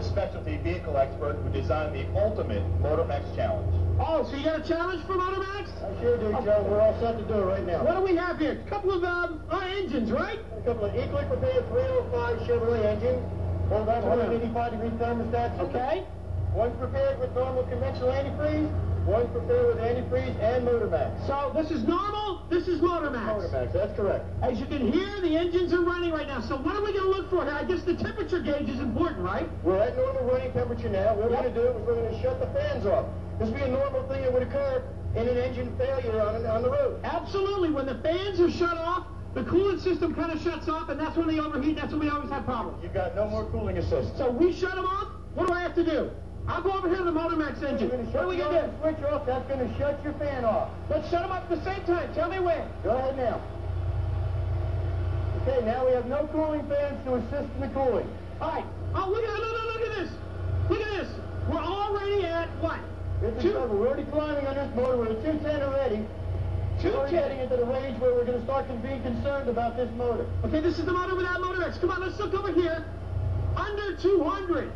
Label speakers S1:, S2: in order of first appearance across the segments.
S1: a specialty vehicle expert who designed the ultimate Motormax challenge.
S2: Oh, so you got a challenge for Motormax?
S3: I sure do, Joe. We're all set to do it right now.
S2: What do we have here? A couple of um, uh, engines, right?
S3: A couple of equally prepared 305 Chevrolet engines. One of 185 degree thermostats.
S2: Okay.
S3: One's prepared with normal conventional antifreeze. One's prepared with antifreeze and Motormax.
S2: So this is normal, this is Motormax.
S3: Motormax, that's correct.
S2: As you can hear, the engines are running right now. So what are we going to look for here? I guess the temperature gauge is important, right?
S3: We're at normal running temperature now. What we're going to do is we're going to shut the fans off. This would be a normal thing that would occur in an engine failure on, on the road.
S2: Absolutely. When the fans are shut off, the coolant system kind of shuts off, and that's when they overheat. That's when we always have problems.
S3: You've got no more cooling assist.
S2: So we shut them off. What do I have to do? I'll go over here to the Motormax engine.
S3: We're
S2: What are we going to do?
S3: switch off. That's going to shut your fan off.
S2: Let's shut them up at the same time. Tell me when.
S3: Go ahead now. Okay, now we have no cooling fans to assist in the cooling.
S2: All right. Oh, look at look, look, at this. Look at this. We're already at what?
S3: This
S2: Two-
S3: is over. We're already climbing on this motor. We're at 210 already. We're already
S2: 210.
S3: getting into the range where we're going to start being concerned about this motor.
S2: Okay, this is the motor without Motormax. Come on, let's look over here. Under 200.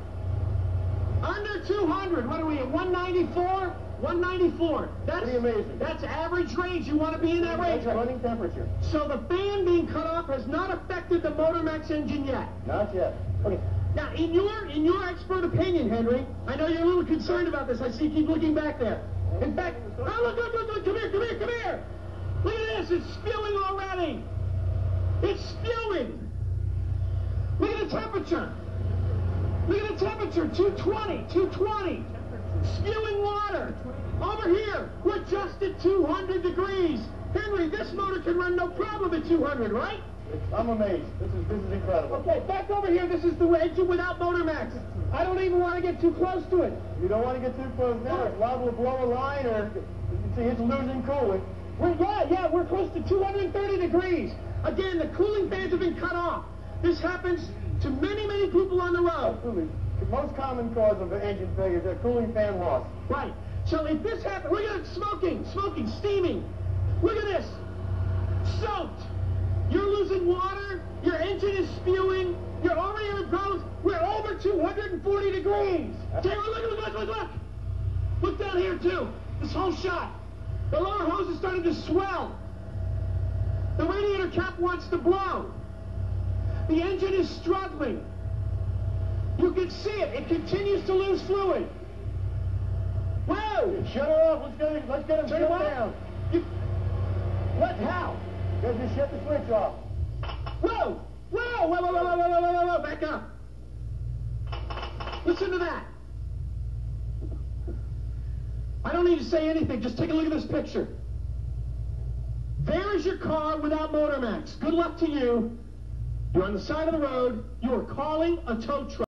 S2: Under 200. What are we at? 194? 194. That's
S3: Pretty amazing.
S2: That's average range. You want to be in that range.
S3: That's running temperature.
S2: So the fan being cut off has not affected the Motormax engine yet.
S3: Not yet.
S2: Okay. Now, in your in your expert opinion, Henry, I know you're a little concerned about this. I see you keep looking back there. In fact, oh, look, look, look, look, come here, come here, come here. Look at this, it's spewing already. It's spewing. Look at the temperature. Look at the temperature, 220, 220. Spewing water. Over here, we're just at 200 degrees. Henry, this motor can run no problem at 200, right?
S3: I'm amazed. This is this is incredible.
S2: Okay, back over here. This is the engine without motor max. I don't even want to get too close to it.
S3: You don't want to get too close now. It's liable to blow a line or you can see it's losing coolant.
S2: We're, yeah, yeah, we're close to 230 degrees. Again, the cooling fans have been cut off. This happens to many, on the road.
S3: The most common cause of engine failure is a cooling fan loss.
S2: Right. So if this happens, look at it smoking, smoking, steaming. Look at this. Soaked. You're losing water. Your engine is spewing. You're already having problems. We're over 240 degrees. Taylor, look, look, look, look, look. Look down here, too. This whole shot. The lower hose is starting to swell. The radiator cap wants to blow. The engine is struggling. Can see it. It continues to lose fluid. Whoa!
S3: Shut her off. Let's get him, let's get him
S2: Turn
S3: shut down.
S2: You, what? How?
S3: Just shut the switch off.
S2: Whoa! Whoa! Whoa! Whoa! Whoa! Whoa! Whoa! Whoa! Whoa! Whoa! Back up! Listen to that. I don't need to say anything. Just take a look at this picture. There is your car without Motormax. Good luck to you. You're on the side of the road. You are calling a tow truck.